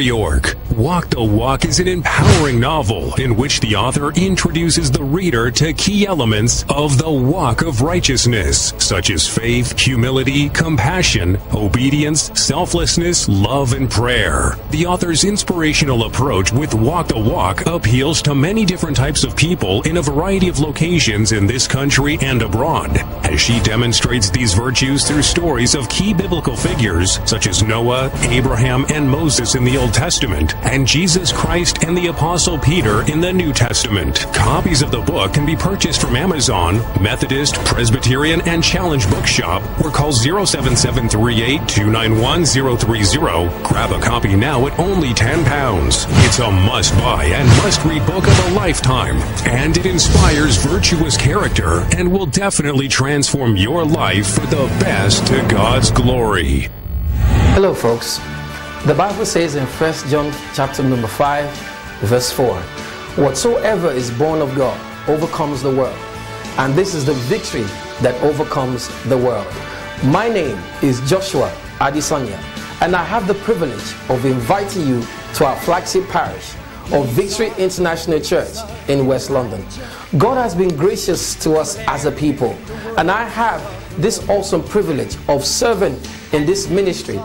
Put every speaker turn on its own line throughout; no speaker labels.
Biriyok. Walk the Walk is an empowering novel in which the author introduces the reader to key elements of the walk of righteousness, such as faith, humility, compassion, obedience, selflessness, love, and prayer. The author's inspirational approach with Walk the Walk appeals to many different types of people in a variety of locations in this country and abroad, as she demonstrates these virtues through stories of key biblical figures such as Noah, Abraham, and Moses in the Old Testament, and Jesus Christ and the Apostle Peter in the New Testament. Copies of the book can be purchased from Amazon, Methodist, Presbyterian, and Challenge Bookshop, or call 07738 291 030. Grab a copy now at only £10. It's a must buy and must read book of a lifetime, and it inspires virtuous character and will definitely transform your life for the best to God's glory.
Hello, folks. The Bible says in 1 John chapter number 5, verse 4, Whatsoever is born of God overcomes the world. And this is the victory that overcomes the world. My name is Joshua Adisanya, and I have the privilege of inviting you to our flagship parish of Victory International Church in West London. God has been gracious to us as a people, and I have this awesome privilege of serving in this ministry,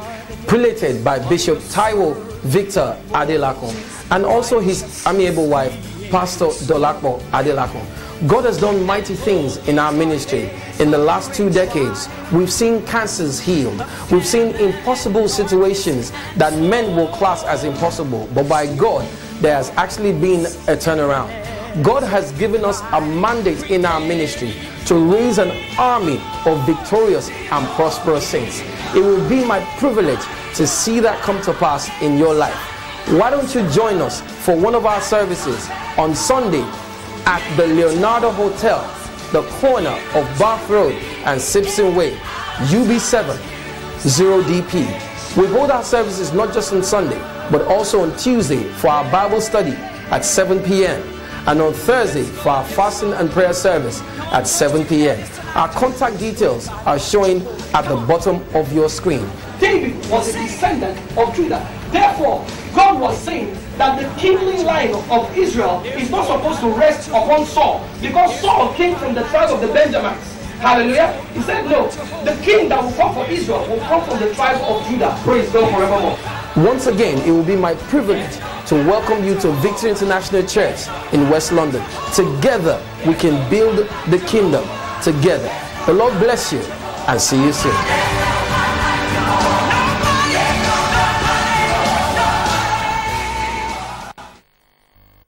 prelated by Bishop Taiwo Victor Adelakun, and also his amiable wife, Pastor Dolakbo Adelakun. God has done mighty things in our ministry. In the last two decades, we've seen cancers healed. We've seen impossible situations that men will class as impossible, but by God, there has actually been a turnaround. God has given us a mandate in our ministry to raise an army of victorious and prosperous saints. It will be my privilege to see that come to pass in your life. Why don't you join us for one of our services on Sunday at the Leonardo Hotel, the corner of Bath Road and Simpson Way, UB7 0DP. We hold our services not just on Sunday, but also on Tuesday for our Bible study at 7 p.m. and on Thursday for our fasting and prayer service at 7 p.m. Our contact details are showing at the bottom of your screen.
David was a descendant of Judah. Therefore, God was saying that the kingly line of Israel is not supposed to rest upon Saul because Saul came from the tribe of the Benjamites. Hallelujah. He said, No, the king that will come for Israel will come from the tribe of Judah. Praise God forevermore.
Once again, it will be my privilege to welcome you to Victory International Church in West London. Together, we can build the kingdom together. The Lord bless you and see you soon.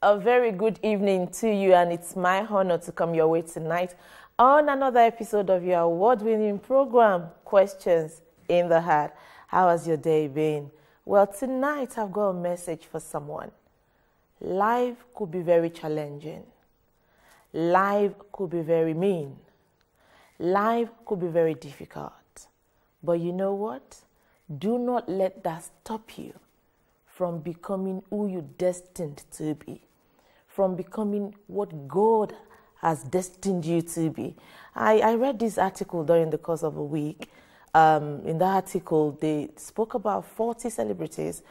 A very good evening to you, and it's my honor to come your way tonight on another episode of your award winning program, Questions in the Heart. How has your day been? Well, tonight I've got a message for someone. Life could be very challenging, life could be very mean, life could be very difficult. But you know what? Do not let that stop you from becoming who you're destined to be, from becoming what God has destined you to be. I, I read this article during the course of a week. Um, in that article, they spoke about 40 celebrities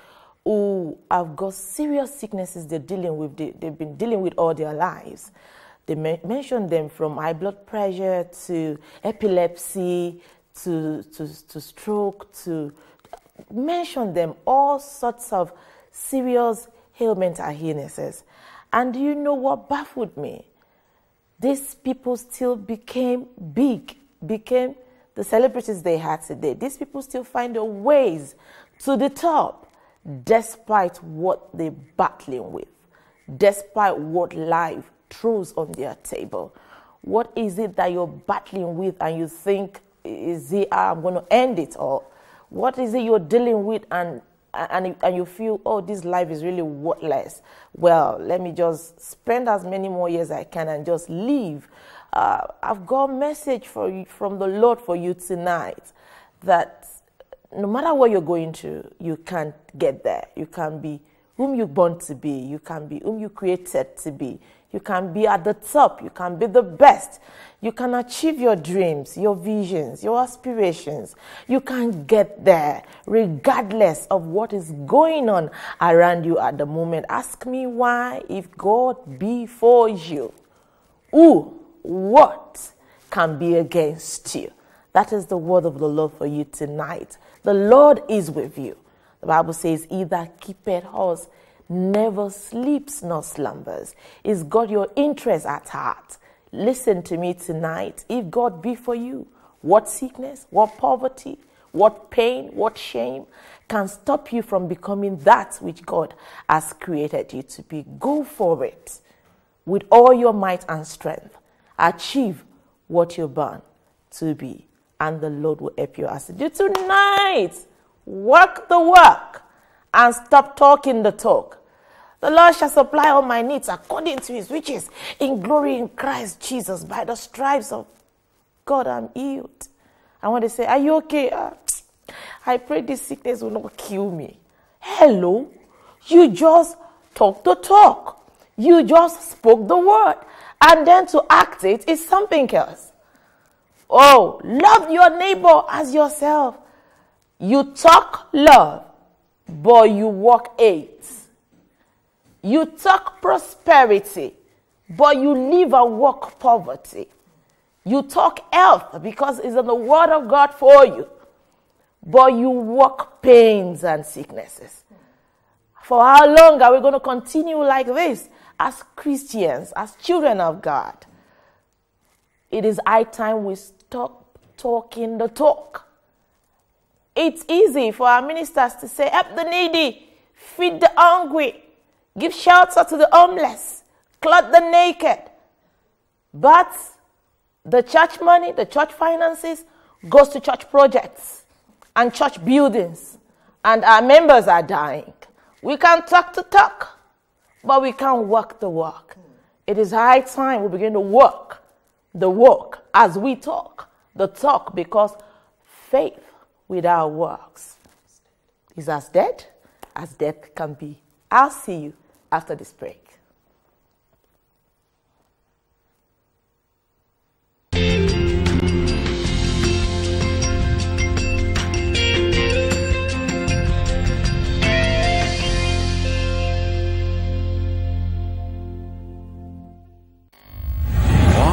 who have got serious sicknesses they're dealing with, they, have been dealing with all their lives. They mentioned them from high blood pressure to epilepsy to, to, to stroke to mention them all sorts of serious ailments and illnesses. And do you know what baffled me? these people still became big, became the celebrities they had today. These people still find ways to the top despite what they're battling with, despite what life throws on their table. What is it that you're battling with and you think, is it, I'm going to end it all? What is it you're dealing with and and, and you feel, oh, this life is really worthless. Well, let me just spend as many more years I can and just leave. Uh, I've got a message for you, from the Lord for you tonight that no matter what you're going to, you can't get there. You can be whom you're born to be. You can be whom you created to be. You can be at the top. You can be the best. You can achieve your dreams, your visions, your aspirations. You can get there regardless of what is going on around you at the moment. Ask me why, if God be for you, who, what can be against you? That is the word of the Lord for you tonight. The Lord is with you. The Bible says, He that keepeth us never sleeps nor slumbers. Is God your interest at heart? Listen to me tonight. If God be for you, what sickness, what poverty, what pain, what shame can stop you from becoming that which God has created you to be? Go for it with all your might and strength. Achieve what you're born to be, and the Lord will help you as you do tonight. Work the work and stop talking the talk. The Lord shall supply all my needs according to his riches in glory in Christ Jesus. By the stripes of God, I'm healed. I want to say, Are you okay? Uh, I pray this sickness will not kill me. Hello? You just talk the talk. You just spoke the word. And then to act it is something else. Oh, love your neighbor as yourself. You talk love, but you walk hate. You talk prosperity, but you live and walk poverty. You talk health because it's in the word of God for you, but you walk pains and sicknesses. For how long are we going to continue like this as Christians, as children of God? It is high time we stop talking the talk. It's easy for our ministers to say, help the needy, feed the hungry, give shelter to the homeless, clothe the naked. But the church money, the church finances goes to church projects and church buildings, and our members are dying. We can talk to talk, but we can't work the work. It is high time we begin to work the work as we talk, the talk, because faith without works is as dead as death can be. I'll see you after this break.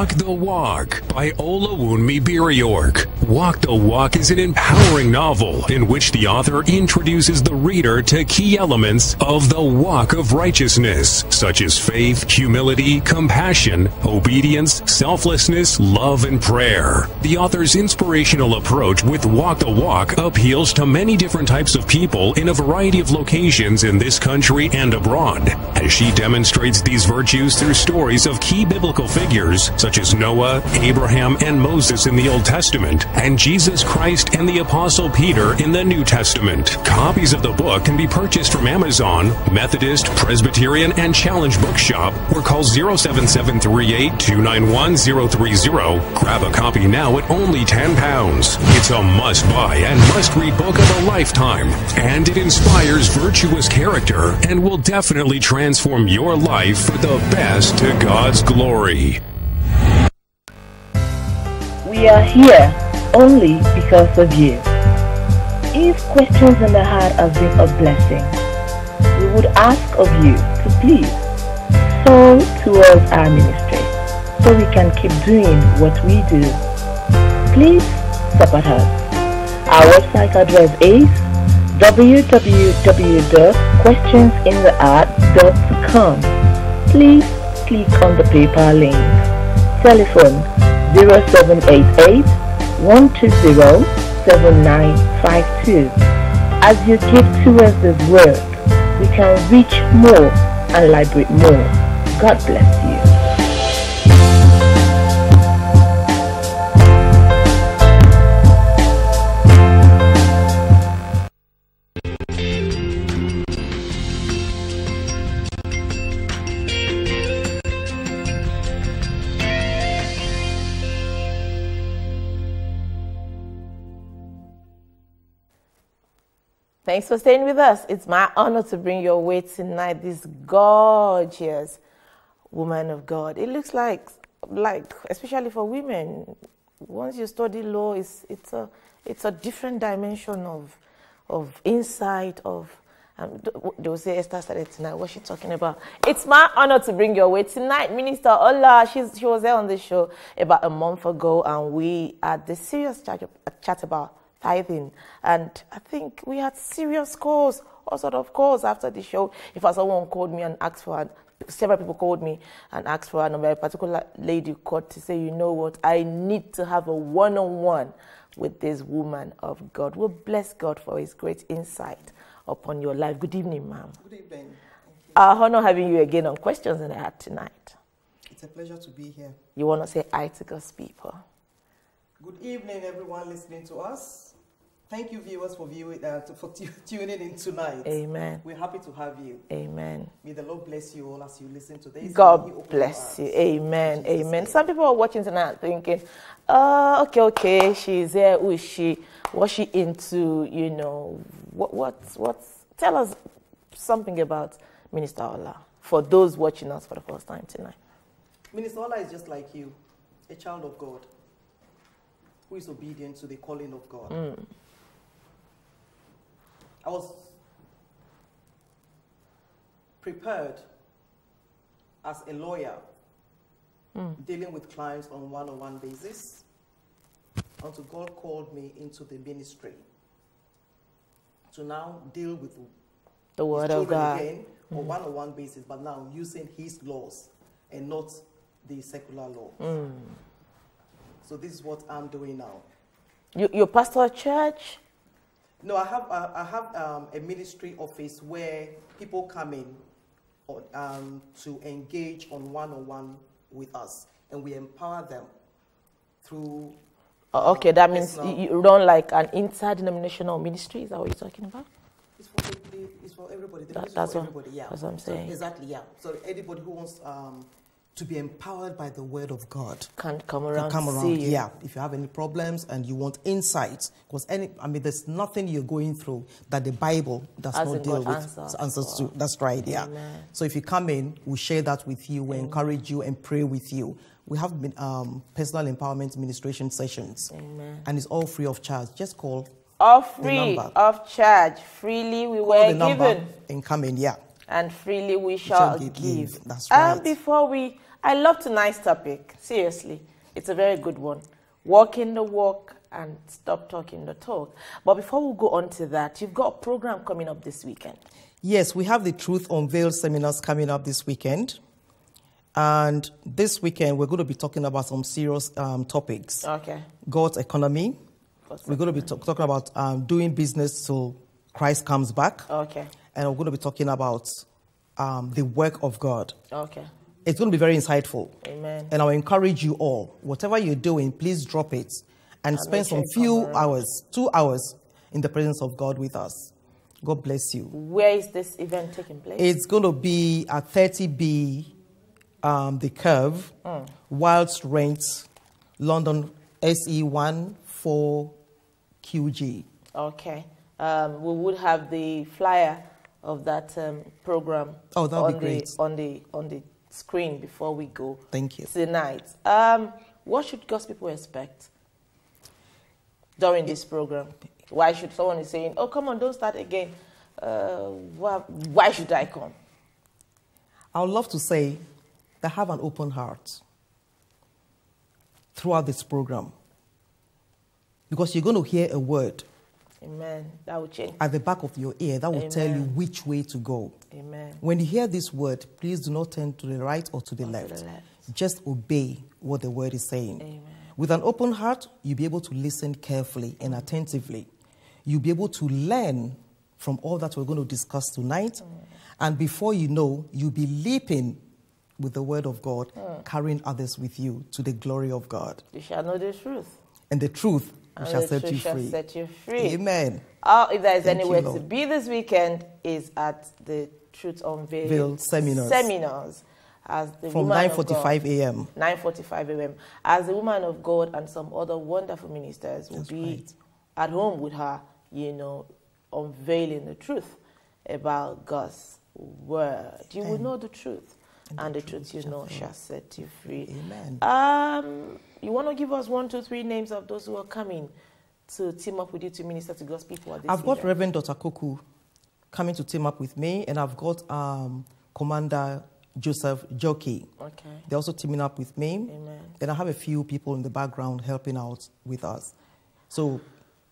Walk the Walk by Olawunmi Biriyok. Walk the Walk is an empowering novel in which the author introduces the reader to key elements of the walk of righteousness, such as faith, humility, compassion, obedience, selflessness, love, and prayer. The author's inspirational approach with Walk the Walk appeals to many different types of people in a variety of locations in this country and abroad, as she demonstrates these virtues through stories of key biblical figures such as Noah, Abraham, and Moses in the Old Testament, and Jesus Christ and the Apostle Peter in the New Testament. Copies of the book can be purchased from Amazon, Methodist, Presbyterian, and Challenge Bookshop, or call 07738 291 030. Grab a copy now at only £10. It's a must buy and must read book of a lifetime, and it inspires virtuous character and will definitely transform your life for the best to God's glory.
We are here only because of you. If questions in the heart have been a blessing, we would ask of you to please sow towards our ministry so we can keep doing what we do. Please support us. Our website address is www.questionsintheart.com. Please click on the PayPal link. Telephone 0788 120 7952. As you give towards this work, we can reach more and liberate more. God bless you.
Thanks for staying with us. It's my honor to bring your way tonight this gorgeous woman of God. It looks like, like especially for women, once you study law, it's, it's, a, it's a different dimension of, of insight, of um, they will say Esther started tonight. What's she talking about? It's my honor to bring your way tonight, Minister Ola. She's, she was there on the show about a month ago, and we had the serious chat, chat about tithing. And I think we had serious calls, all sort of calls after the show. In fact, someone called me and asked for, several people called me and asked for a number. A particular lady called to say, you know what, I need to have a one-on-one with this woman of God. We bless God for his great insight upon your life. Good evening, ma'am.
Good evening.
Our honor having you again on Questions in the Heart tonight.
It's a pleasure to be here.
You want to say hi to God's people?
Good evening, everyone listening to us. Thank you, viewers, for viewing uh, for tuning in tonight.
Amen.
We're happy to have you.
Amen.
May the Lord bless you all as you listen to this.
God bless you. Amen. Amen. Some people are watching tonight thinking, uh, okay, okay, she's there. Who is she? What's she into? You know, what, what's, what's, tell us something about Minister Ola for those watching us for the first time tonight.
Minister Ola is just like you, a child of God who is obedient to the calling of God. Mm. I was prepared as a lawyer mm. dealing with clients on one-on-one basis until God called me into the ministry to now deal with
the word of God
again mm. on one-on-one basis, but now using His laws and not the secular law. Mm. So this is what I'm doing now.
You, your pastor church?
No, I have uh, I have um, a ministry office where people come in um, to engage on one-on-one with us, and we empower them through
Oh, okay, that means you run like an interdenominational ministry. Is that what you're talking about?
It's for, the, it's for everybody.
That, that's, for what, everybody. Yeah. that's what I'm saying.
So, exactly, yeah. So anybody who wants um, to be empowered by the word of God
can come around.
Can come around. Yeah. If you have any problems and you want insights, because any, I mean, there's nothing you're going through that the Bible does
As
not deal with
answers,
answers to. That's right. Yeah.
Amen.
So if you come in, we'll share that with you. We encourage you and pray with you we have been, um, personal empowerment administration sessions.
Amen.
And it's all free of charge. Just call.
All free of charge. Freely we
call
were
the
given.
And come in, yeah.
And freely we shall, give. give.
That's right.
And before we, I love tonight's topic. Seriously, it's a very good one. Walking the walk and stop talking the talk. But before we go on to that, you've got a program coming up this weekend.
Yes, we have the Truth Unveiled seminars coming up this weekend. And this weekend, we're going to be talking about some serious um, topics.
Okay.
God's economy. God's we're going to be talking about um, doing business till Christ comes back.
Okay.
And we're going to be talking about um, the work of God.
Okay.
It's going to be very insightful.
Amen.
And I'll encourage you all, whatever you're doing, please drop it and I'll spend some few hours, two hours, in the presence of God with us. God bless you.
Where is this event taking place?
It's going to be at 30B um, the curve, mm. whilst rents London SE1 4QG.
Okay. Um, we would have the flyer of that um, program
oh, that
on,
be great.
The, on, the, on the screen before we go
Thank you.
tonight. Um, what should God's people expect during this program? Why should someone be saying, oh, come on, don't start again? Uh, why, why should I come?
I would love to say that have an open heart throughout this program. Because you're going to hear a word.
Amen. That will change.
At the back of your ear, that will Amen. tell you which way to go.
Amen.
When you hear this word, please do not turn to the right or to the, left.
To the left.
Just obey what the word is saying.
Amen.
With an open heart, you'll be able to listen carefully and attentively. You'll be able to learn from all that we're going to discuss tonight. Mm. And before you know, you'll be leaping with the word of God, mm. carrying others with you to the glory of God.
You shall know the truth.
And the truth
and
shall,
the
set,
truth
you
shall set you free.
Amen.
Oh, if there is
Thank
anywhere
you,
to be this weekend, is at the Truth Unveiled
seminars.
seminars as the
from 9:45 a.m.
9:45 a.m. As the woman of God and some other wonderful ministers will
That's
be
right.
at home with her, you know, unveiling the truth about God's word. You will know the truth. And the truth you know shall set you free.
Amen.
Um, you want to give us one, two, three names of those who are coming to team up with you to minister to God's people? At this
I've got? Reverend Dr. Kuku coming to team up with me, and I've got um, Commander Joseph Jockey.
Okay.
They're also teaming up with me.
Amen.
And I have a few people in the background helping out with us. So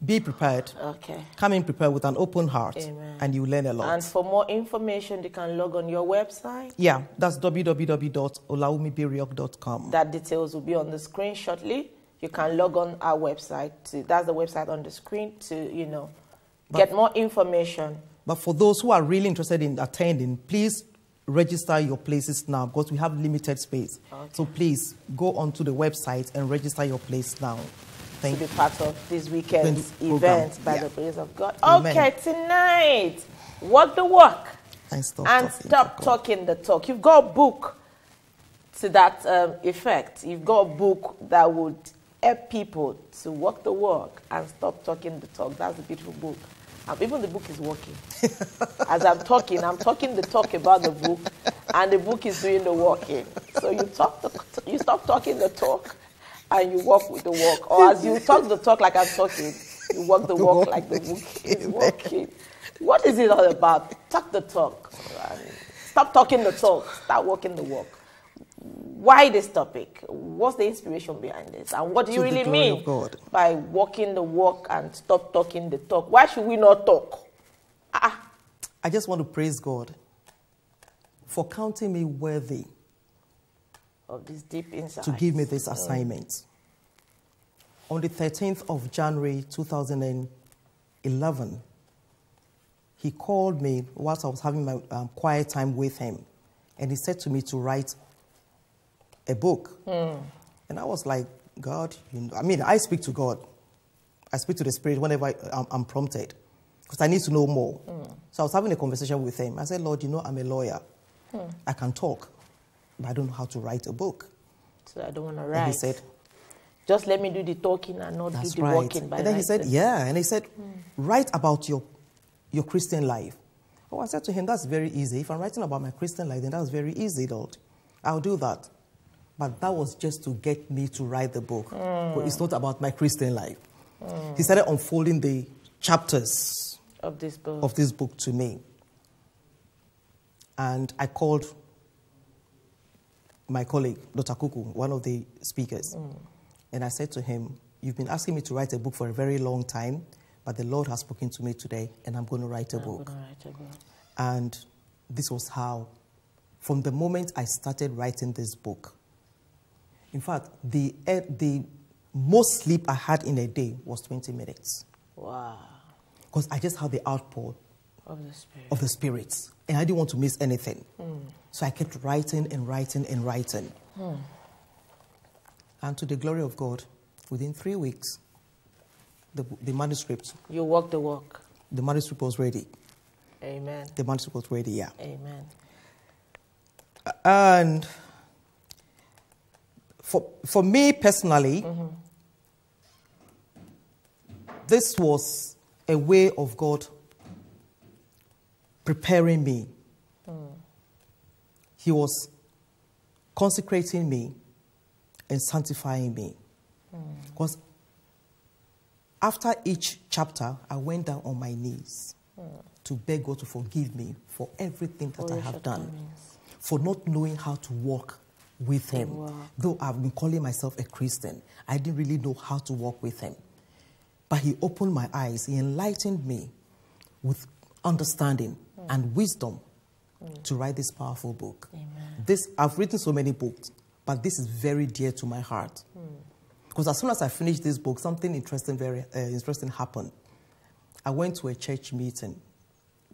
be prepared.
Okay.
Come in prepared with an open heart,
Amen.
and you learn a lot.
And for more information, you can log on your website.
yeah, that's www.olaumibiriok.com.
That details will be on the screen shortly. You can log on our website. To, that's the website on the screen to, you know, get more information.
But for those who are really interested in attending, please register your places now because we have limited space. So please go onto the website and register your place now.
To be
you.
part of this weekend's event by
Yeah.
the grace of God.
Amen.
Okay, tonight, walk the walk
And stop
and
talking
stop
to
talking the talk. You've got a book to that um, effect. You've got a book that would help people to walk the walk and stop talking the talk. That's a beautiful book. Um, even the book is working. As I'm talking, I'm talking the talk about the book, and the book is doing the walking. So you talk, the, you stop talking the talk, and you walk with the walk. Or as you talk the talk like I'm talking, you walk the walk like the book is walking. What is it all about? Talk the talk. Stop talking the talk. Start walking the walk. Why this topic? What's the inspiration behind this? And what do you really mean by walking the walk and stop talking the talk? Why should we not talk? Ah,
I just want to praise God for counting me worthy
of this deep insight.
to give me this assignment. On the 13th of January 2011, he called me whilst I was having my um, quiet time with him, and he said to me to write a book. Hmm. And I was like, God, you know, I mean, I speak to God. I speak to the Spirit whenever I, I'm, I'm prompted because I need to know more. Hmm. So I was having a conversation with him. I said, Lord, you know, I'm a lawyer. Hmm. I can talk, but I don't know how to write a book.
So I don't want to
And
write.
he said,
just let me do the talking and not do the
right.
walking by
and then he said. Yeah. And he said, hmm. Write about your, your Christian life. Oh, I said to him, That's very easy. If I'm writing about my Christian life, then that's very easy, Lord. I'll do that. But that was just to get me to write the book. Hmm. But it's not about my Christian life. Hmm. He started unfolding the chapters
of this book.
of this book to me. And I called my colleague, Dr. Kuku, one of the speakers, and I said to him, You've been asking me to write a book for a very long time, but the Lord has spoken to me today, and I'm going to write a book.
write a book.
And this was how, from the moment I started writing this book, in fact, the, eh, the most sleep I had in a day was 20 minutes.
Wow.
Because I just had the outpour
Of the Spirit.
of the spirits, and I didn't want to miss anything. So I kept writing and writing and writing. And to the glory of God, within three weeks, the, the manuscript,
You walk the walk.
the manuscript was ready.
Amen.
The manuscript was ready, yeah.
Amen.
Uh, and for, for me personally, mm-hmm. this was a way of God preparing me. He was consecrating me and sanctifying me. Because after each chapter, I went down on my knees to beg God to forgive me for everything that I have done, for not knowing how to walk with Him.
walk.
Though I've been calling myself a Christian, I didn't really know how to walk with Him. But He opened my eyes, He enlightened me with understanding and wisdom to write this powerful book. This I've written so many books, but this is very dear to my heart. Hmm. Because as soon as I finished this book, something interesting, very uh, interesting happened. I went to a church meeting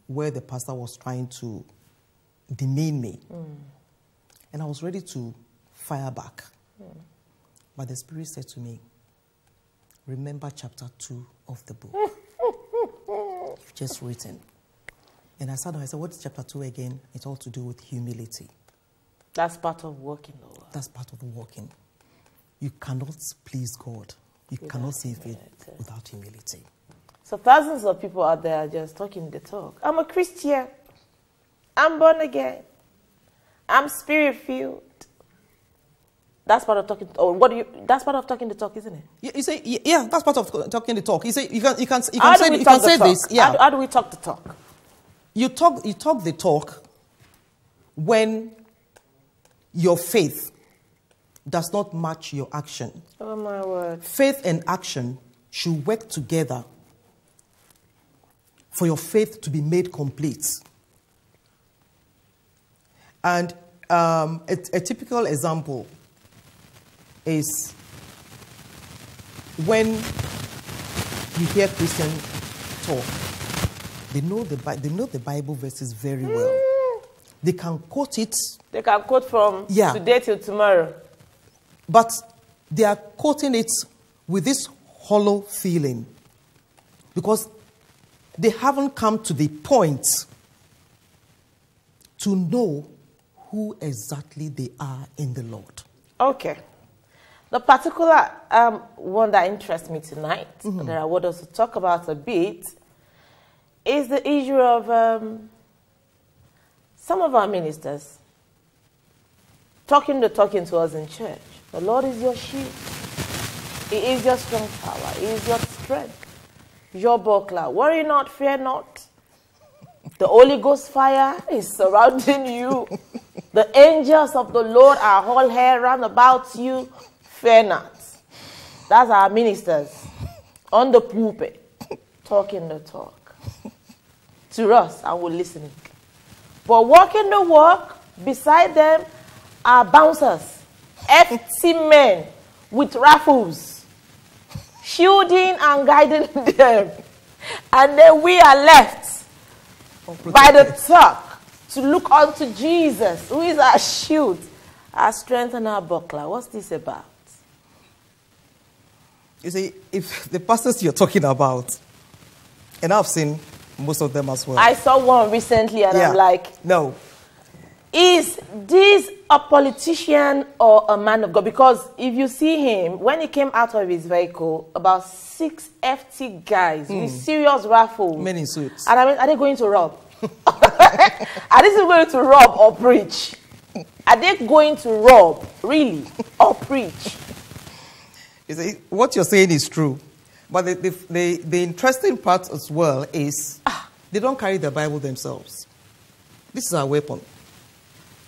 where the pastor was trying to demean me, hmm. and I was ready to fire back. Hmm. But the Spirit said to me, "Remember chapter two of the book. You've just written." And I sat down. I said, "What is chapter two again?" It's all to do with humility.
That's part of walking walk.
That's part of walking. You cannot please God. You cannot save it without humility.
So thousands of people out there are just talking the talk. I'm a Christian. I'm born again. I'm spirit filled. That's part of talking. Or what do you? That's part of talking the talk, isn't it?
You, you say, yeah, that's part of talking the talk. You say, you can, you can, you can say, you can say this,
How
yeah.
do, how do we talk the talk?
You talk, you talk the talk when your faith does not match your action.
Oh my word!
Faith and action should work together for your faith to be made complete. And um, a, a typical example is when you hear Christian talk, they know the, they know the Bible verses very well. They can quote it
They can quote from
Yeah.
today till tomorrow.
But they are quoting it with this hollow feeling because they haven't come to the point to know who exactly they are in the Lord.
Okay. The particular um, one that interests me tonight,
Mm-hmm.
that I want us to talk about a bit, is the issue of um, some of our ministers talking the talking to us in church. The Lord is your shield. He is your strong power. He is your strength. Your buckler. Worry not, fear not. The Holy Ghost fire is surrounding you. The angels of the Lord are all here round about you. Fear not. That's our ministers on the pulpit talking the talk to us and we're listening. But walking the walk beside them are bouncers, FT men with rifles, shielding and guiding them. And then we are left by the talk to look unto Jesus, who is our shield, our strength, and our buckler. What's this about?
You see, if the pastors you're talking about, and I've seen most of them as well.
I saw one recently and
Yeah.
I'm like,
no,
is this a politician or a man of God? Because if you see him, when he came out of his vehicle, about six FT guys with hmm. serious rifles.
men in suits.
And I mean, are they going to rob? are they going to rob or preach? Are they going to rob, really, or preach?
You see, what you're saying is true. But the, the, the, the interesting part as well is they don't carry the Bible themselves. This is our weapon.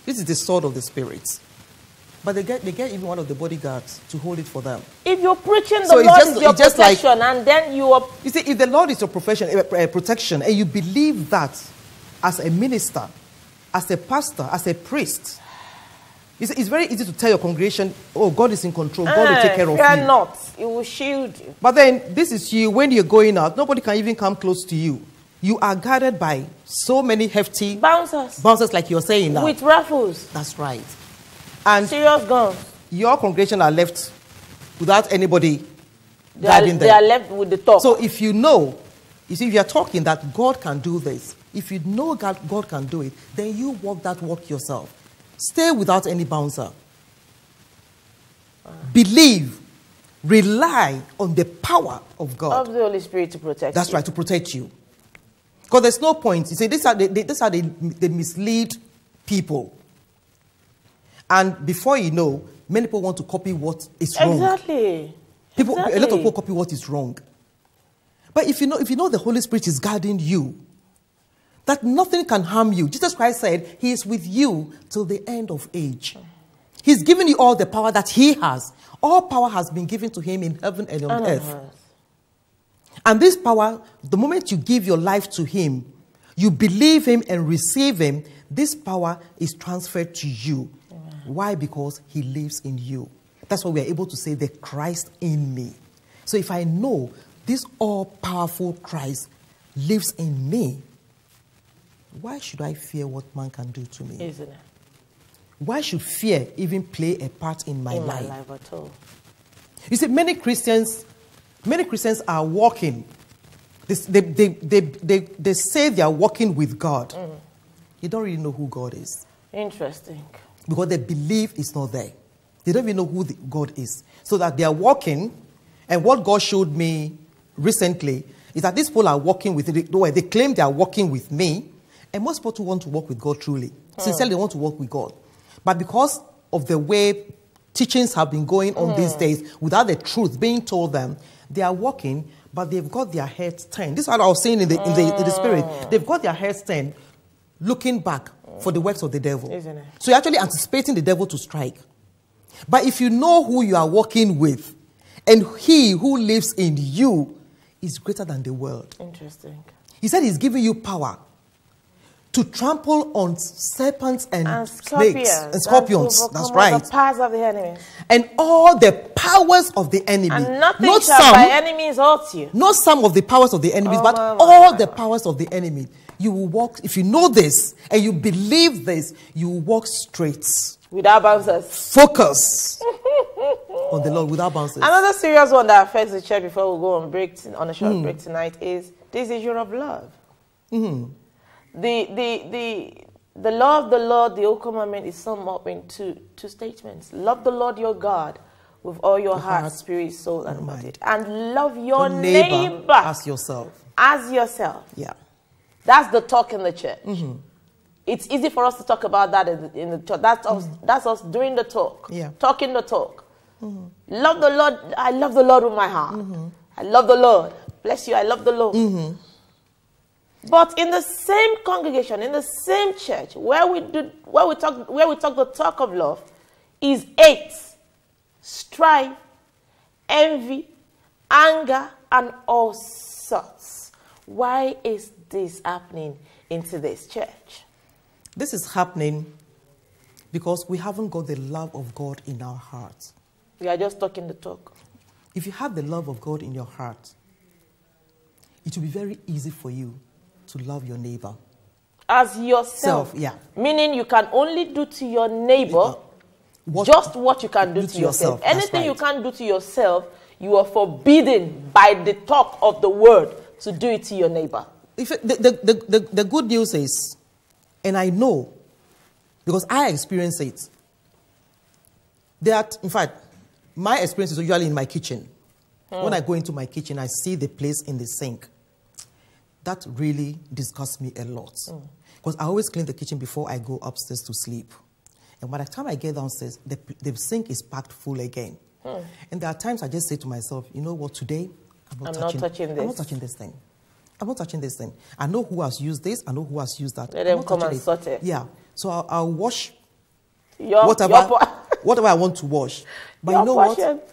This is the sword of the Spirit. But they get, they get even one of the bodyguards to hold it for them.
If you're preaching the
So
Lord
just-
is your
just like-
protection, and then you are
You see, if the Lord is your profession, uh, uh, protection, and you believe that as a minister, as a pastor, as a priest, it's, it's very easy to tell your congregation, oh, God is in control, God will take
Eh,
care of
fear
you.
not, He will shield you.
But then this is you when you're going out, nobody can even come close to you. You are guarded by so many hefty
Bouncers
bouncers, like you're saying now.
with rifles,
That's right. And
serious guns.
your congregation are left without anybody
They are,
guarding
they are left with the talk.
So if you know, you see, if you're talking that God can do this, if you know God, God can do it, then you walk that walk yourself. Stay without any bouncer. Believe, rely on the power of God.
of the Holy Spirit to protect
That's
you.
right, to protect you. Because there's no point. You see, this are they, this is how they, mislead people. And before you know, many people want to copy what is wrong.
Exactly.
People, a lot of people copy what is wrong. But if you know, if you know the Holy Spirit is guarding you, that nothing can harm you. Jesus Christ said, He is with you till the end of age. He's given you all the power that He has. All power has been given to Him in heaven and on earth.
earth.
And this power, the moment you give your life to Him, you believe Him and receive Him, this power is transferred to you. Why? Because He lives in you. That's why we are able to say, the Christ in me. So if I know this all powerful Christ lives in me, why should I fear what man can do to me?
Isn't it?
Why should fear even play a part in my
In my
life?
life at all.
You see, many Christians, many Christians are walking. They, they, they, they, they, say they are walking with God. Mm. You don't really know who God is
Interesting.
because they believe it's not there. They don't even know who the God is. So that they are walking, and what God showed me recently is that these people are walking with, they claim they are walking with me, and most people want to walk with God truly, hmm. sincerely they want to walk with God. But because of the way teachings have been going on these hmm. days, without the truth being told them, they are walking, but they've got their heads turned. This is what I was saying in the, in the, in the spirit. Hmm. They've got their heads turned, looking back for the works of the devil.
Isn't it?
So you're actually anticipating the devil to strike. But if you know who you are working with, and he who lives in you is greater than the world.
Interesting.
He said he's giving you power to trample on serpents and,
And
snakes
scorpions.
and scorpions.
to
That's right.
The powers of the enemy.
And all the powers of the enemy.
And nothing
not
shall
some,
by means hurt you.
not some of the powers of the enemies,
Oh,
but
my, my,
all
my,
the powers of the enemy. You will walk, if you know this and you believe this, you will walk straight.
Without bouncers.
Focus on the Lord without bounces.
Another serious one that affects the church before we go on break on a short
Hmm.
break tonight is this issue of love.
Mm-hmm.
The, the, the, the law of the Lord, the old commandment, is summed up in two, two statements. Love the Lord your God with all your heart,
heart,
spirit, soul, and
mind.
body. And love your,
Your
neighbor,
as yourself.
as yourself.
Yeah.
That's the talk in the church.
Mm-hmm.
It's easy for us to talk about that in the, in the church. That's us. That's us doing the talk.
Mm-hmm. Yeah.
Talking the talk. Love the Lord. I love the Lord with my heart. I love the Lord. Bless you. I love the Lord. But in the same congregation, in the same church, where we do, where we talk, where we talk the talk of love, is hate, strife, envy, anger, and all sorts. Why is this happening into this church?
This is happening because we haven't got the love of God in our hearts.
We are just talking the talk.
If you have the love of God in your heart, it will be very easy for you to love your neighbor.
As yourself.
Self, yeah.
Meaning you can only do to your neighbor uh,
What-
just what you can do, to, yourself.
that's
Anything you can't do to yourself, you are forbidden by the talk of the word to do it to your neighbor.
If the, the, the, the, the good news is, and I know because I experience it, that, in fact, my experience is usually in my kitchen. Hmm. When I go into my kitchen, I see the place in the sink. That really disgusts me a lot. Mm. Because I always clean the kitchen before I go upstairs to sleep. And by the time I get downstairs, the, the sink is packed full again. Hmm. And there are times I just say to myself, you know what, today I'm not,
I'm not
touching,
touching
I'm
this.
not touching this thing. I'm not touching this thing. I know who has used this. I know who has used that.
Let them come and
it.
sort it.
Yeah. So I'll, I'll wash
Your,
whatever,
your,
whatever I want to wash. But
your
you know what?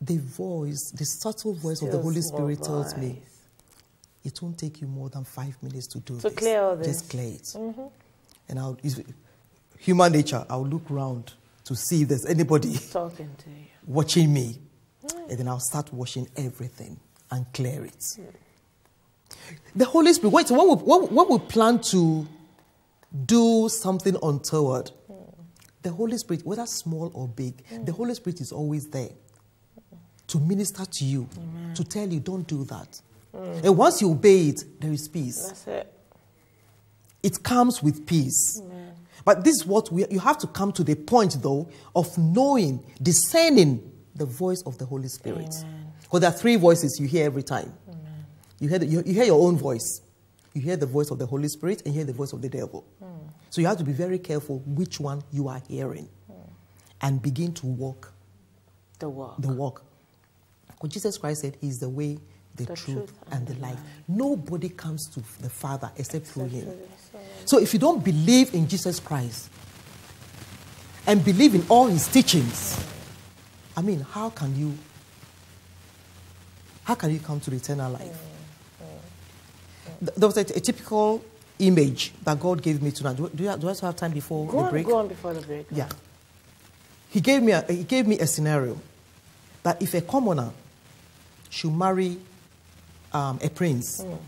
The voice, the subtle voice of the Holy Spirit tells me
voice.
It won't take you more than five minutes to do
To
this.
clear all
Just
this. Mm-hmm.
clear it. Mm-hmm. And I'll, human nature, I'll look around to see if there's anybody
Talking to you.
watching me. Mm. And then I'll start washing everything and clear it. The Holy Spirit, wait, so when we, when, when we plan to do something untoward, mm. the Holy Spirit, whether small or big, mm. the Holy Spirit is always there to minister to you, to tell you, don't do that. Mm. And once you obey it, there is peace.
That's it.
It comes with peace. But this is what we, you have to come to the point, though, of knowing, discerning the voice of the Holy Spirit. Because there are three voices you hear every time. You hear, the, you, you hear your own voice, you hear the voice of the Holy Spirit, and you hear the voice of the devil. Mm. So you have to be very careful which one you are hearing mm. and begin to walk
The walk.
the walk. Because Jesus Christ said, He is the way, the,
The
truth,
truth
and the life. Nobody comes to the Father except through Him.
through Him.
So if you don't believe in Jesus Christ and believe in all His teachings, I mean, how can you? How can you come to the eternal life? Mm, mm, mm. Th- There was a, a typical image that God gave me tonight. Do, do, you, do I still have time before
Go
the
on,
break?
go on before the break.
Yeah. He gave me a, he gave me a scenario that if a commoner should marry um, a prince, mm.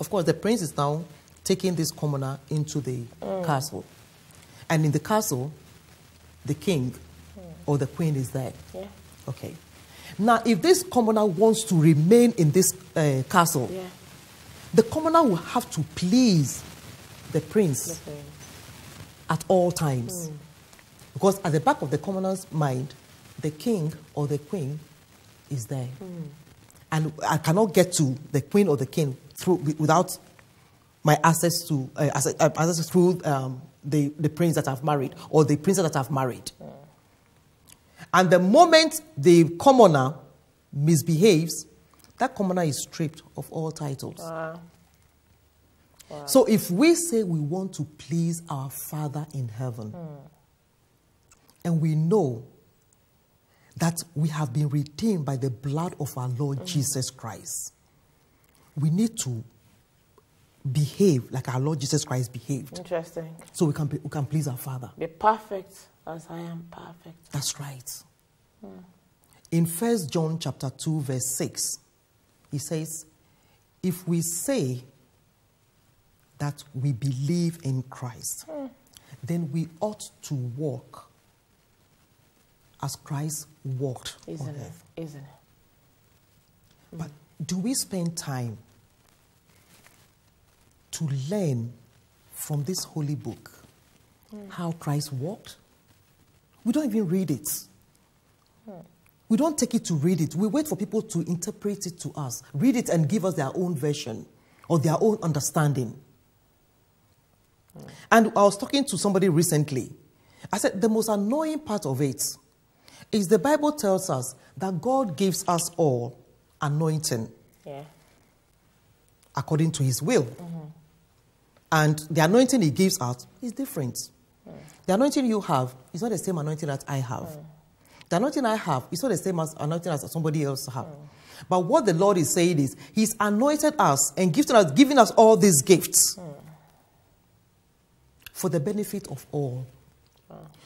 of course, the prince is now taking this commoner into the mm. castle. And in the castle, the king mm. or the queen is there.
Yeah.
Okay. Now, if this commoner wants to remain in this uh, castle,
Yeah.
the commoner will have to please the prince
Okay.
at all times. Because at the back of the commoner's mind, the king or the queen is there. And I cannot get to the queen or the king through, without my access to uh, access, uh, access through um, the, the prince that I've married or the princess that I've married. And the moment the commoner misbehaves, that commoner is stripped of all titles.
Wow.
So if we say we want to please our Father in heaven, and we know that we have been redeemed by the blood of our Lord Jesus Christ, we need to behave like our Lord Jesus Christ behaved,
Interesting.
so we can be, we can please our Father.
Be perfect as I am perfect.
That's right. Hmm. In 1 John chapter 2 verse 6, he says, if we say that we believe in Christ, hmm. then we ought to walk as Christ walked
Isn't
on
it?
earth.
Isn't it?
But do we spend time to learn from this holy book hmm. how Christ walked? We don't even read it. Hmm. We don't take it to read it. We wait for people to interpret it to us, read it and give us their own version or their own understanding. Hmm. And I was talking to somebody recently. I said, the most annoying part of it is the Bible tells us that God gives us all anointing
Yeah.
according to his will. Mm-hmm. And the anointing he gives us is different. Mm. The anointing you have is not the same anointing that I have. Mm. The anointing I have is not the same as anointing as somebody else have. Mm. But what the Lord is saying is, He's anointed us and gifted us, giving us all these gifts for the benefit of all.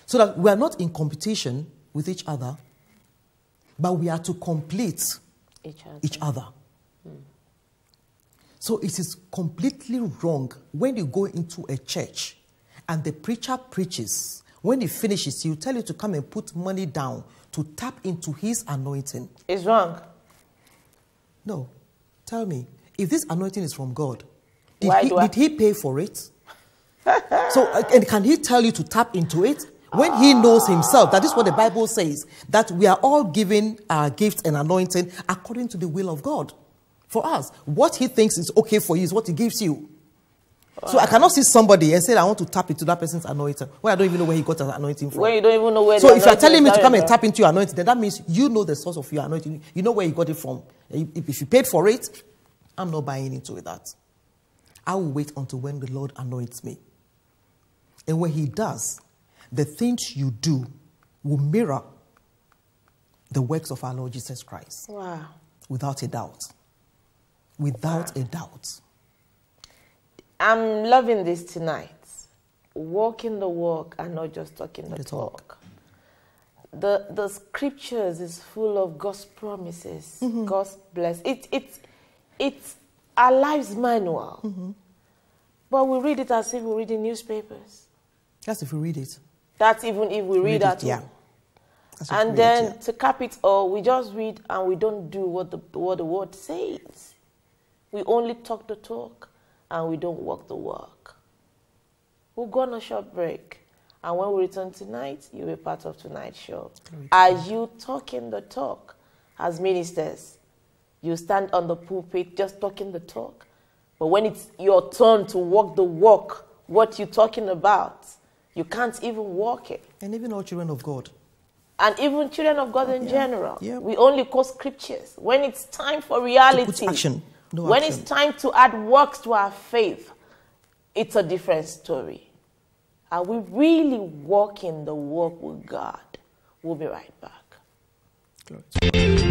So that we are not in competition with each other, but we are to complete
Each other.
each other. So it is completely wrong when you go into a church and the preacher preaches. When he finishes, he'll tell you to come and put money down to tap into his anointing.
It's wrong.
No. Tell me, if this anointing is from God, did,
Why
he,
do I-
did he pay for it? so, uh, and can he tell you to tap into it? When he knows himself, that is what the Bible says, that we are all given our gifts and anointing according to the will of God for us. What he thinks is okay for you is what he gives you. So I cannot see somebody and say, I want to tap into that person's anointing when I don't even know where he got his anointing from.
When you don't even know where
So if you're telling me to come and tap into your anointing, then that means you know the source of your anointing. You know where you got it from. If if you paid for it, I'm not buying into that. I will wait until when the Lord anoints me. And when He does, the things you do will mirror the works of our Lord Jesus Christ.
Wow.
without a doubt. Without a doubt.
I'm loving this tonight. Walking the walk and not just talking the,
The talk.
talk. The the scriptures is full of God's promises,
Mm-hmm.
God's bless. It it it's our lives manual.
Mm-hmm.
But we read it as if we read in newspapers.
That's if we read it.
That's even if we read,
Read it,
at
yeah.
home.
That's if you
And then
yeah.
to cap it all, we just read and we don't do what the what the word says. We only talk the talk and we don't walk the walk. We'll go on a short break. And when we return tonight, you'll be part of tonight's show. Are you talking the talk as ministers? You stand on the pulpit just talking the talk. But when it's your turn to walk the walk, what you talking about, you can't even walk it
And even all children of God.
and even children of God in general.
Yeah.
We only quote scriptures. When it's time for reality,
action. No
when
action.
it's time to add works to our faith, it's a different story. Are we really walking the walk with God? We'll be right back.
Glory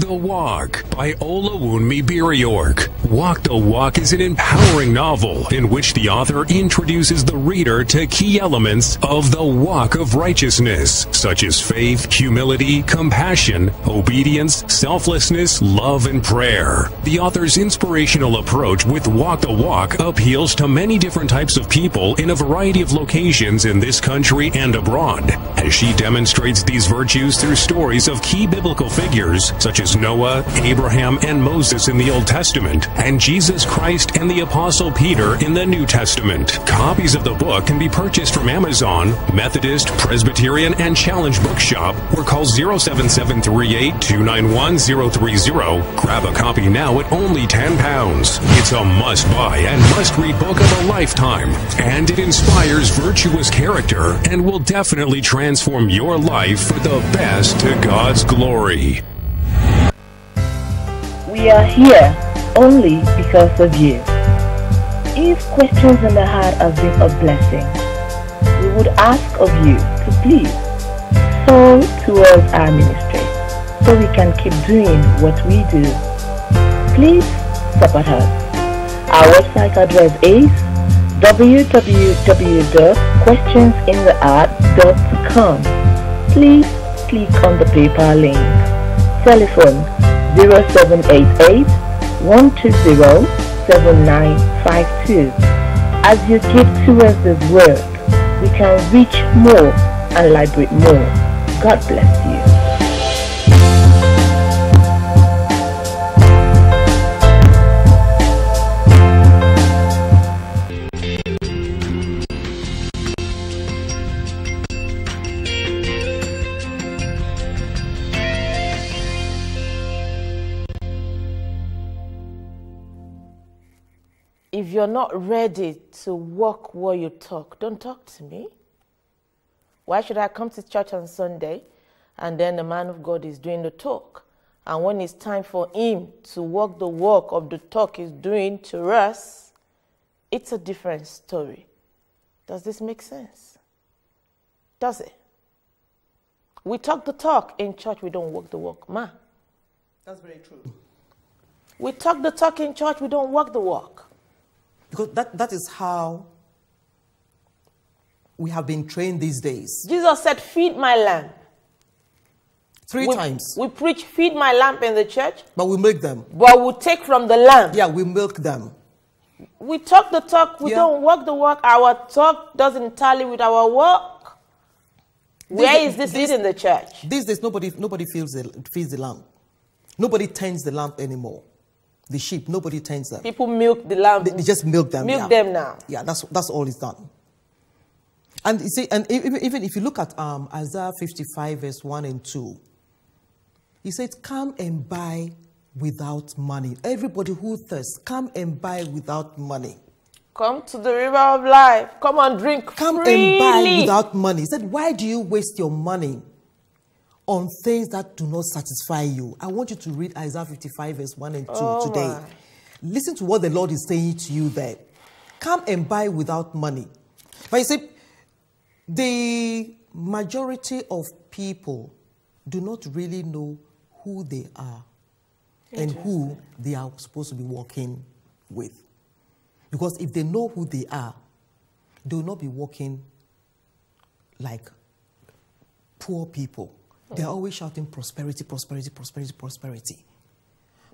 the Walk by Olawunmi Biriyok. Walk the Walk is an empowering novel in which the author introduces the reader to key elements of the walk of righteousness, such as faith, humility, compassion, obedience, selflessness, love, and prayer. The author's inspirational approach with Walk the Walk appeals to many different types of people in a variety of locations in this country and abroad, as she demonstrates these virtues through stories of key biblical figures such such as Noah, Abraham, and Moses in the Old Testament, and Jesus Christ and the Apostle Peter in the New Testament. Copies of the book can be purchased from Amazon, Methodist, Presbyterian, and Challenge Bookshop, or call 07738 291 030. Grab a copy now at only £10. It's a must buy and must read book of a lifetime, and it inspires virtuous character and will definitely transform your life for the best to God's glory.
We are here only because of you. If questions in the heart have been a blessing, we would ask of you to please sow towards our ministry so we can keep doing what we do. Please support us. Our website address is www.questionsintheart.com. Please click on the PayPal link. Telephone 0788 120 7952. As you give towards this work, we can reach more and liberate more. God bless you.
You're not ready to walk what you talk, don't talk to me. Why should I come to church on Sunday and then the man of God is doing the talk? And when it's time for him to walk the walk of the talk he's doing to us, it's a different story. Does this make sense? Does it? We talk the talk in church, we don't walk the walk. Ma.
That's very true.
We talk the talk in church, we don't walk the walk.
Because that, that is how we have been trained these days.
Jesus said, Feed my lamb.
Three
we,
times.
We preach, Feed my lamb in the church,
But we milk them.
but we take from the lamb.
Yeah, we milk them.
We talk the talk, we
Yeah.
don't walk the walk. Our talk doesn't tally with our walk. Where
This-
is this
this-
in the church?
These days, nobody, nobody feels the, feeds the lamp. Nobody tends the lamp anymore. The sheep, nobody tends them.
People milk the lamb.
They, they just milk them.
milk
yeah.
them now.
Yeah, that's, that's all is done. And you see, and even, even if you look at um, Isaiah 55, verse 1 and 2, he said, Come and buy without money. Everybody who thirsts, come and buy without money.
Come to the river of life. Come and drink
Come
freely.
and buy without money. He said, Why do you waste your money on things that do not satisfy you? I want you to read Isaiah 55, verse 1 and 2
Oh,
today.
my.
Listen to what the Lord is saying to you there. Come and buy without money. But you see, the majority of people do not really know who they are and who they are supposed to be working with. Because if they know who they are, they will not be walking like poor people. They're always shouting prosperity, prosperity, prosperity, prosperity.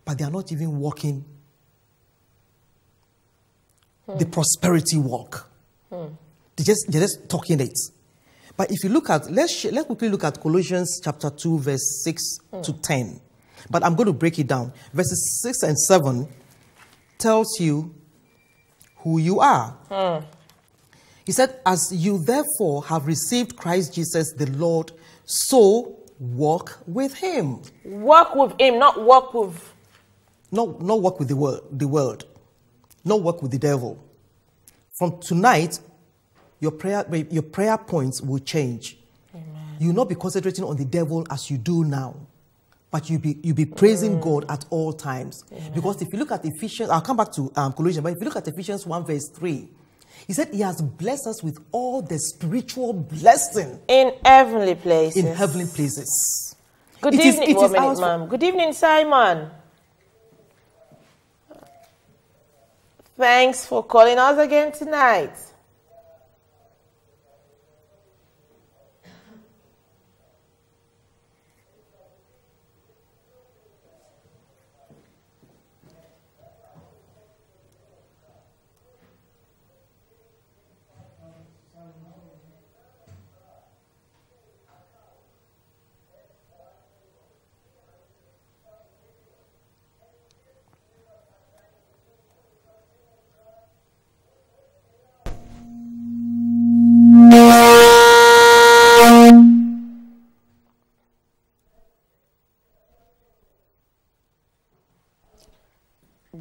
But they are not even walking the hmm. prosperity walk. Hmm. They just, they're just talking it. But if you look at, let's, let's quickly look at Colossians chapter 2, verse 6 hmm. to 10. But I'm going to break it down. Verses 6 and 7 tells you who you are. He said, As you therefore have received Christ Jesus the Lord, so walk with him.
Walk with him, not walk with.
Not, not walk with the world, the world. Not work with the devil. From tonight, your prayer, your prayer points will change. You will not be concentrating on the devil as you do now. But you'll be, you'll be praising God at all times. Because if you look at Ephesians, I'll come back to um, Colossians, but if you look at Ephesians 1, verse 3, he said he has blessed us with all the spiritual blessing
In heavenly places.
in heavenly places.
Good
It is-
evening,
is ours for-
ma'am. Good evening, Simon. Thanks for calling us again tonight.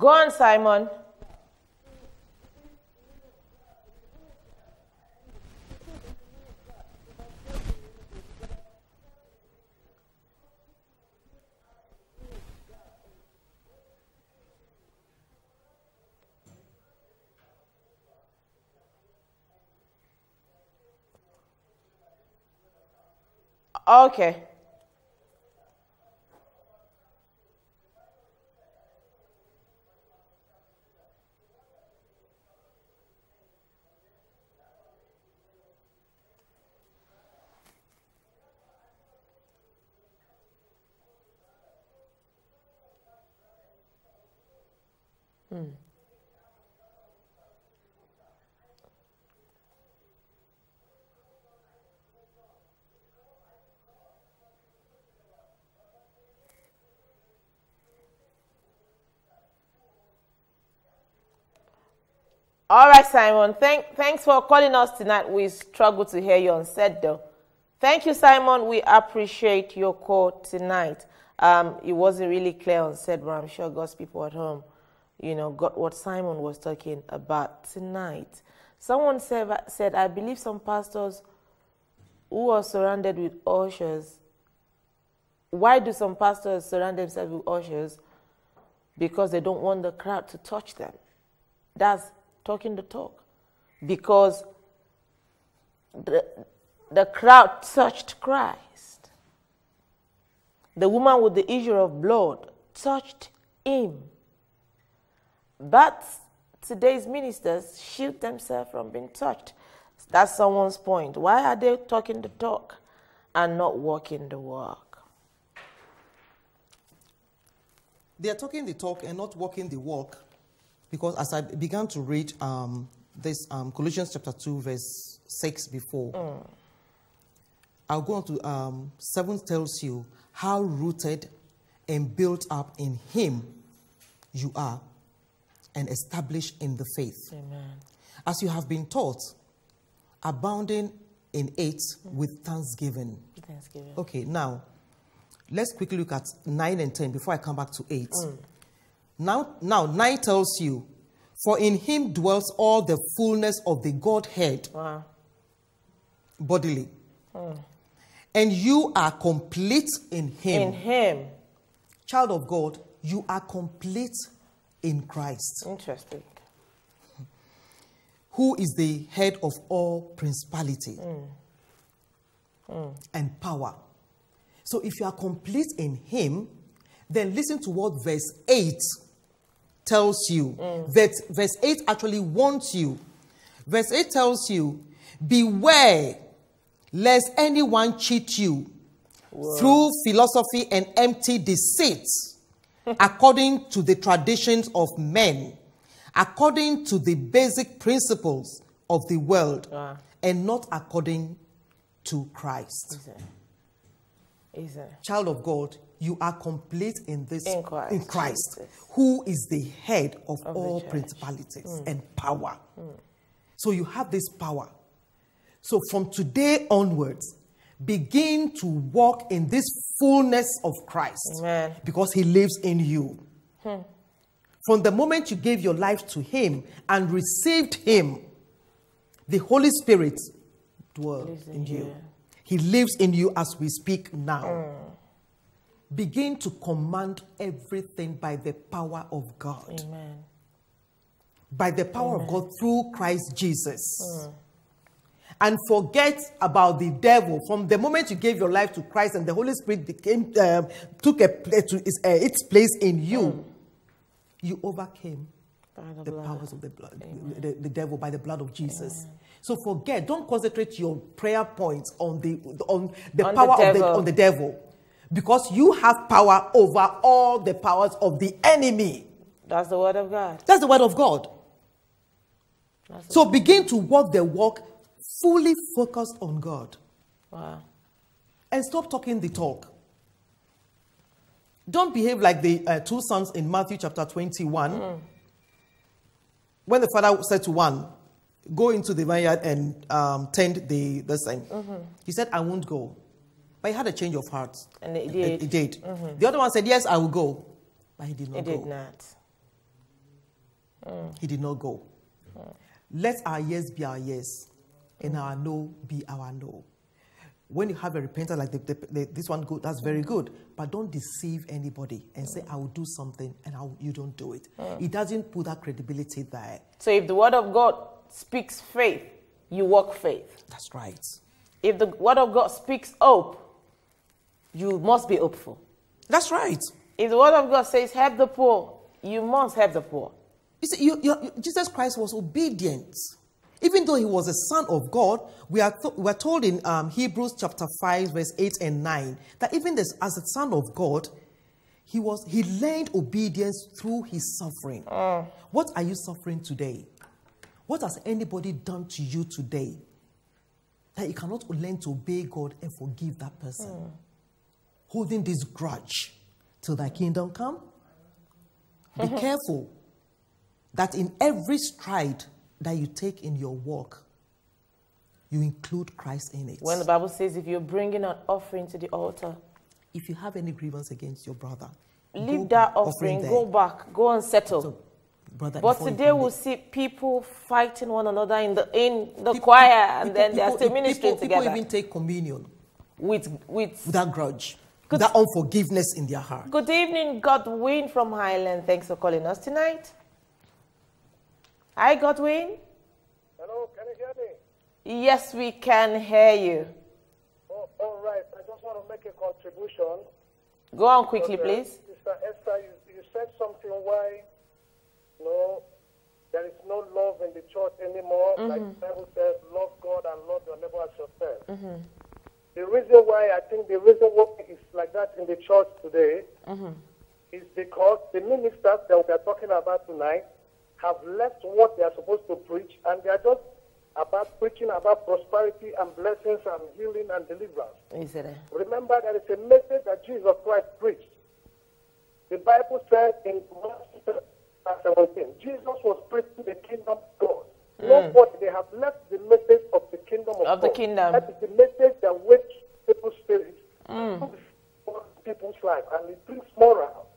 Go on, Simon. Okay. All right, Simon. Thank, thanks for calling us tonight. We struggle to hear you on set, though. Thank you, Simon. We appreciate your call tonight. Um, it wasn't really clear on set, but I'm sure God's people at home, you know, got what Simon was talking about tonight. Someone said, said I believe some pastors who are surrounded with ushers. Why do some pastors surround themselves with ushers? Because they don't want the crowd to touch them. That's talking the talk. Because the, the crowd touched Christ. The woman with the issue of blood touched him. But today's ministers shield themselves from being touched. That's someone's point. Why are they talking the talk and not walking the walk?
They are talking the talk and not walking the walk because as I began to read um, this um, Colossians chapter 2, verse 6 before, I'll go on to um, 7 tells you how rooted and built up in Him you are and established in the faith.
Amen.
As you have been taught, abounding in it with thanksgiving.
Thanksgiving.
Okay, now let's quickly look at 9 and 10 before I come back to 8. Now, now 9 tells you, For in him dwells all the fullness of the Godhead
Wow.
bodily. Hmm. And you are complete in him.
In Him.
Child of God, you are complete in Christ,
Interesting.
who is the head of all principality hmm. Hmm. and power. So if you are complete in him, then listen to what verse 8 tells you. Mm. That verse 8 actually warns you. Verse 8 tells you, Beware lest anyone cheat you through philosophy and empty deceit, according to the traditions of men, according to the basic principles of the world,
Wow.
and not according to Christ.
Is it? Is it?
Child of God, you are complete in this
In Christ
in Christ, who is the head of,
Of
all principalities hmm. and power. Hmm. So you have this power. So from today onwards, begin to walk in this fullness of Christ
Amen.
because he lives in you. Hmm. From the moment you gave your life to him and received him, the Holy Spirit dwells in
in
you.
you.
He lives in you as we speak now. Begin to command everything by the power of God.
Amen.
By the power of God through Christ Jesus. And forget about the devil. From the moment you gave your life to Christ and the Holy Spirit became, um, took a place to its, uh, its place in you, you overcame
the
the powers of the blood, the, the devil by the blood of Jesus. So forget, don't concentrate your prayer points on the on the
On the
power of the on the devil. Because you have power over all the powers of the enemy.
That's the word of God.
That's the word of God.
That's
So begin to walk the walk fully focused on God
Wow.
and stop talking the talk. Don't behave like the uh, two sons in Matthew chapter 21. When the father said to one, Go into the vineyard and um, tend the, the thing. He said, I won't go. But he had a change of heart.
And it did.
He did. Mm-hmm. The other one said, Yes, I will go. But he did not
It
go.
did not. Mm.
He did not go. Mm. Let our yes be our yes, and our no be our no. When you have a repentance like the, the- the- this one, good, that's very good. But don't deceive anybody and say, I will do something, and will- you don't do it. Mm. It doesn't put that credibility there.
So if the word of God speaks faith, you walk faith.
That's right.
If the word of God speaks hope, you must be hopeful.
That's right.
If the word of God says help the poor, you must help the poor.
You see, you, you, Jesus Christ was obedient. Even though he was a son of God, we are, we are told in um, Hebrews chapter 5, verse 8 and 9, that even this, as a son of God, he, was, he learned obedience through his suffering. What are you suffering today? What has anybody done to you today that you cannot learn to obey God and forgive that person? Holding this grudge till thy kingdom come? Be careful that in every stride that you take in your walk, you include Christ in it.
When the Bible says if you're bringing an offering to the altar,
if you have any grievance against your brother,
leave that
back,
offering, go back, go and settle.
So, brother,
but today we'll
there-
see people fighting one another in the in the
People-
choir, and
people-
then they are
people-
still
people-
ministering
people,
together
even take communion
with with.
with that grudge,
Good.
with that unforgiveness in their heart.
Good evening, Godwin from Highland. Thanks for calling us tonight. Hi, Godwin.
Hello, can you hear me?
Yes, we can hear you.
Oh, all right. I just want to make a contribution.
Go on quickly,
But, uh,
please.
Sister Esther, you, you said something why, you know, there is no love in the church anymore. Like the Bible says, love God and love your neighbor as yourself. The reason why I think the reason why it's like that in the church today mm-hmm. is because the ministers that we are talking about tonight have left what they are supposed to preach and they are just about preaching about prosperity and blessings and healing and deliverance.
Is it?
Remember, there is a message that Jesus Christ preached. The Bible says in Matthew 17, Jesus was preaching the kingdom of God. Mm. Nobody, they have left the message of the kingdom of,
Of the
God.
kingdom.
That is the message that wakes people's spirits, mm. people's life, and it brings morale.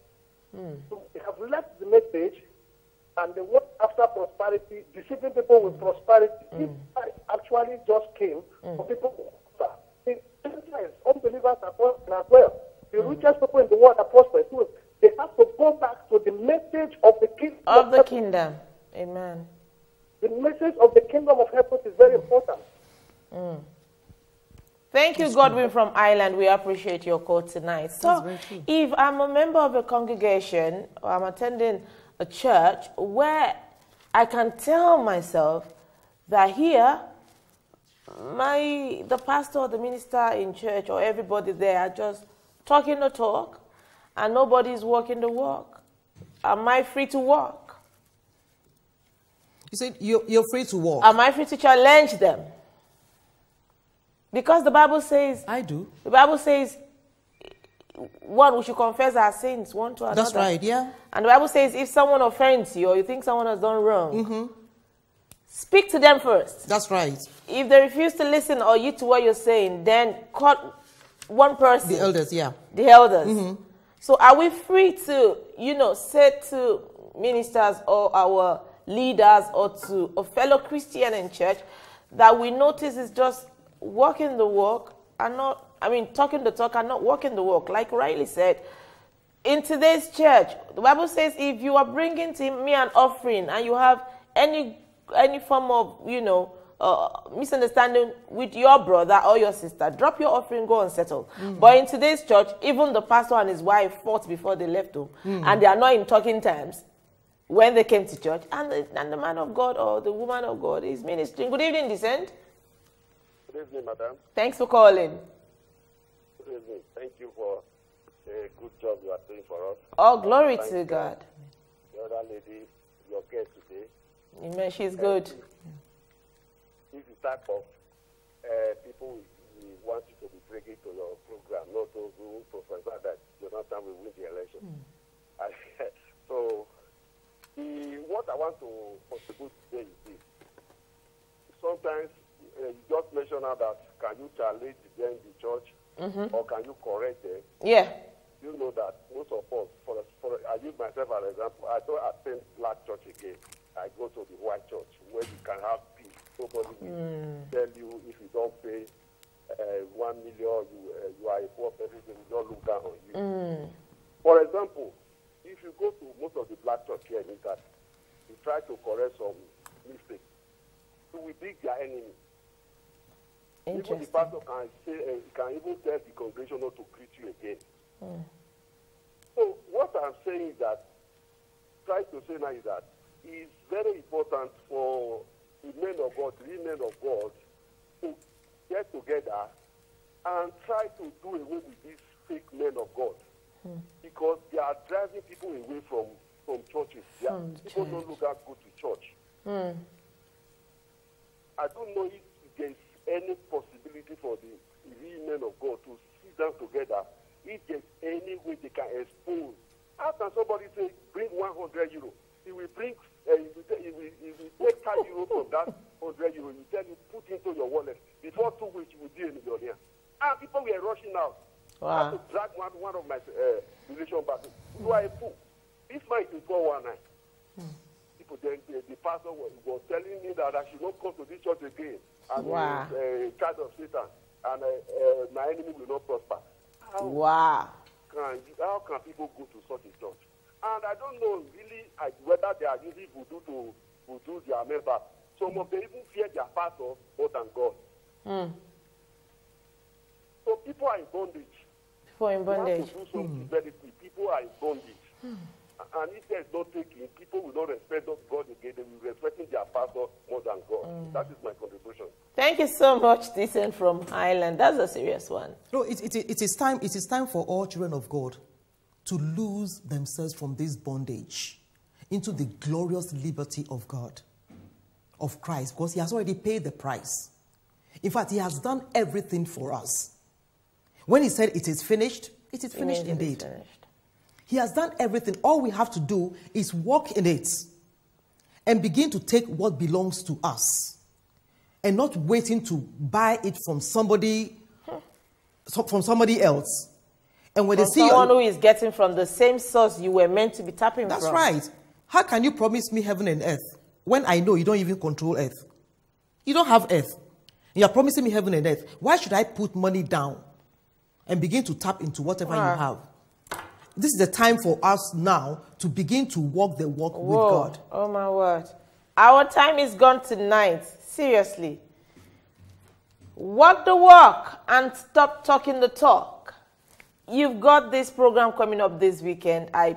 Mm. So they have left the message and they went after prosperity, deceiving people with prosperity. If Christ actually just came for people to prosper. The Gentiles, unbelievers are prospering as well. The richest people in the world are prospering too. They have to go back to the message of the kingdom
Of the kingdom. Amen.
The message of the kingdom of heaven is very important. Mm.
Thank you, Godwin from Ireland. We appreciate your call tonight. So, if I'm a member of a congregation or I'm attending a church where I can tell myself that here, my the pastor or the minister in church or everybody there are just talking the talk and nobody's walking the walk. Am I free to walk?
You said you're, you're free to walk.
Am I free to challenge them? Because the Bible says
I do.
The Bible says, one, we should confess our sins one to another.
That's right, yeah.
And the Bible says, if someone offends you or you think someone has done wrong, mm-hmm. speak to them first.
That's right.
If they refuse to listen or you to what you're saying, then call one person,
The elders, yeah.
the elders. Mm-hmm. So are we free to, you know, say to ministers or our leaders or to a fellow Christian in church that we notice is just walking the walk and not, I mean, talking the talk and not walking the walk. Like Riley said, in today's church, the Bible says if you are bringing to me an offering and you have any any form of, you know, uh, misunderstanding with your brother or your sister, drop your offering, go and settle. But in today's church, even the pastor and his wife fought before they left home, and they are not in talking terms when they came to church. And the, and the man of God or the woman of God is ministering. Good evening, Descent.
Good evening, madam.
Thanks for calling.
Good evening. Thank you for a good job you are doing for us.
All glory
Thank
to. God.
The other lady, your guest today,
Amen. She's good.
this is type of uh, people we want you to be bringing to your program, not those who professor that Jonathan will win the election. I, so, the, what I want to contribute today is this. Sometimes uh, you just mention now that can you challenge them in the church or can you correct them?
Yeah.
You know that most of us, for, for I use myself
as an example. I don't attend black church again. I go to the white church where you can have peace. Nobody will tell you if you don't pay uh, one million, you, uh, you are a poor person, they will not look down on you. For example, if you go to most of the black church here in Italy, you try to correct some mistakes, you will dig their enemy. Even the pastor can say, uh, can even tell the congregation not to greet you again. So what I'm saying is that, try to say now is that it's very important for the men of God, the men of God, to get together and try to do away with these fake men of God. Because they are driving people away from, from churches. They are- people no
church.
longer go to church. I don't know if there's any possibility for the real men of God to sit down together. If there's any way they can expose. How can somebody say, bring 100 euro? He will bring, uh, he, will, take- he, will, he will take 5 euro from that 100 euro. He will tell you, put into your wallet. Before two weeks, you will be a millionaire. And people were rushing out. I
Wow.
had to drag one, one of my uh, relation back. You are a fool. This man is in 419 people then the, the pastor was, was telling me that I should not come to this church again. I'm
Wow.
a, a child of Satan, and uh, uh, my enemy will not prosper. How
Wow.
can how can people go to such a church? And I don't know really I, whether they are using voodoo to voodoo their members. Some of them even fear their pastor more than God. So people are in bondage.
For in
You have
bondage.
to do something very quick. People are in bondage. Hmm. And if there's no taking, people will not respect God again. They will be respecting their pastor more than God. Hmm. That is my contribution.
Thank you so much, Decent from Ireland. That's a serious one.
No, it, it, it, is time, it is time for all children of God to lose themselves from this bondage into the glorious liberty of God, of Christ, because He has already paid the price. In fact, He has done everything for us. When He said, It is finished, it is finished
it's
indeed.
finished.
He has done everything. All we have to do is walk in it and begin to take what belongs to us and not waiting to buy it from somebody so- from somebody else. And when
From
they see
someone
you,
who is getting from the same source you were meant to be tapping
that's
from.
right. How can you promise me heaven and earth when I know you don't even control earth? You don't have earth. You are promising me heaven and earth. Why should I put money down and begin to tap into whatever
Ah.
you have? This is the time for us now to begin to walk the walk with God.
Oh my word. Our time is gone tonight. Seriously. Walk the walk and stop talking the talk. You've got this program coming up this weekend. I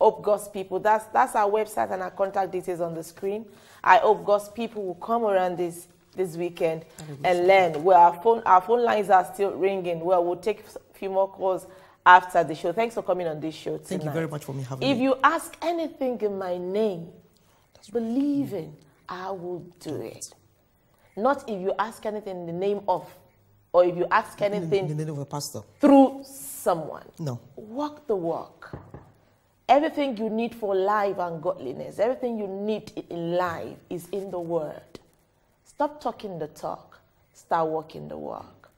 hope God's people, that's, that's our website and our contact details on the screen. I hope God's people will come around this, this weekend and learn. Well, our phone, our phone lines are still ringing. Well, we'll take a few more calls after the show. Thanks for coming on this show tonight.
Thank you very much for me having
If
me.
you ask anything in my name, believing, in, I will do it. Not if you ask anything in the name of, or if you ask
In
anything
the name of a pastor.
through someone.
No.
Walk the walk. Everything you need for life and godliness, everything you need in life is in the Word. Stop talking the talk, start walking the walk.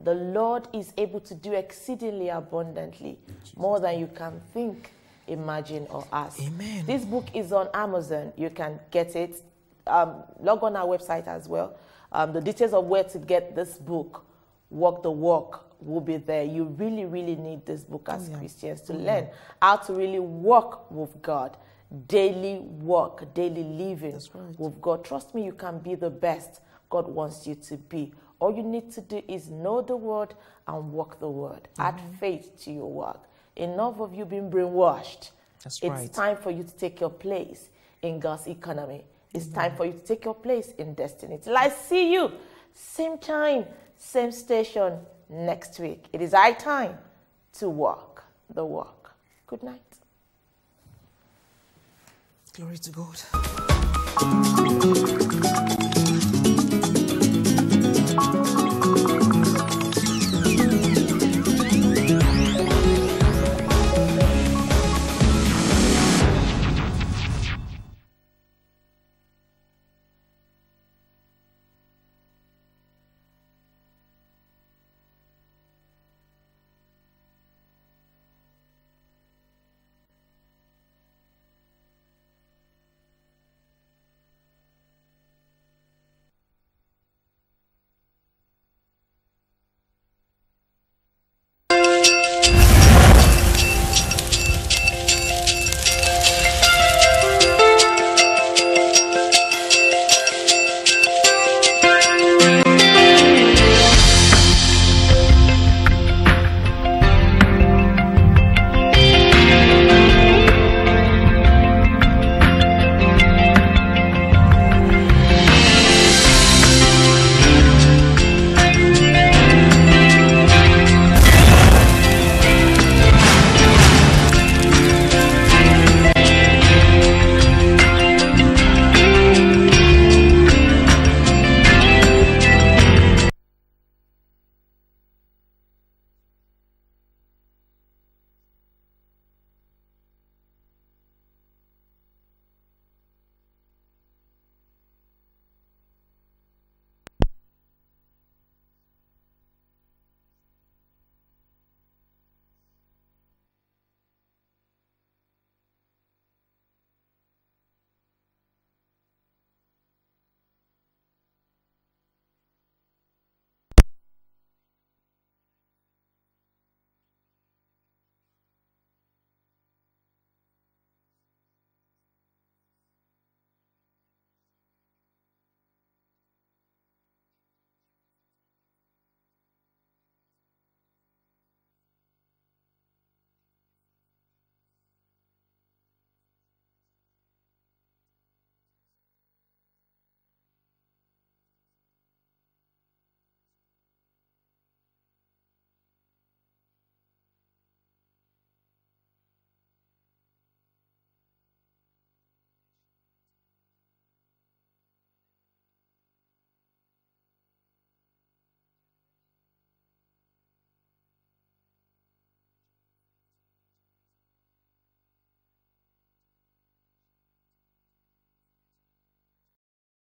The Lord is able to do exceedingly abundantly, more than you can think, imagine, or ask.
Amen.
This book is on Amazon. You can get it. Um, log on our website as well. Um, the details of where to get this book, Walk the Walk, will be there. You really, really need this book as Christians to learn how to really walk with God, daily work, daily living with God. Trust me, you can be the best God wants you to be. All you need to do is know the word and walk the word. Add mm-hmm. faith to your work. Enough of you being brainwashed.
That's
it's
right.
time for you to take your place in God's economy. It's mm-hmm. time for you to take your place in destiny. Till I see you, same time, same station next week. It is high time to walk the walk. Good night.
Glory to God.